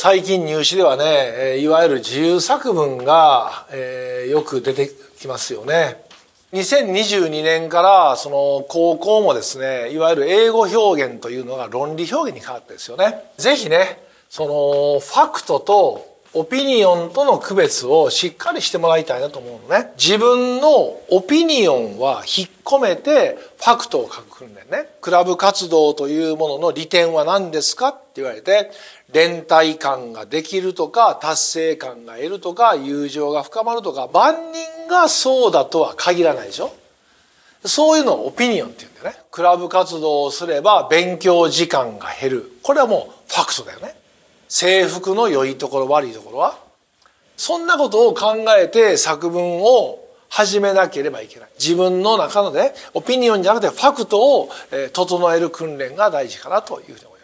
最近入試ではね、いわゆる自由作文が、えー、よく出てきますよね。2022年からその高校もですね、いわゆる英語表現というのが論理表現に変わってですよね。ぜひね、そのファクトとオピニオンとの区別をしっかりしてもらいたいなと思うのね。自分のオピニオンは引っ込めてファクトを書く訓練ね。クラブ活動というものの利点は何ですかって言われて、連帯感ができるとか、達成感が得るとか、友情が深まるとか、万人がそうだとは限らないでしょそういうのをオピニオンって言うんだよね。クラブ活動をすれば勉強時間が減る。これはもうファクトだよね。制服の良いところ悪いところは？そんなことを考えて作文を始めなければいけない。自分の中のね、オピニオンじゃなくてファクトを整える訓練が大事かなというふうに思います。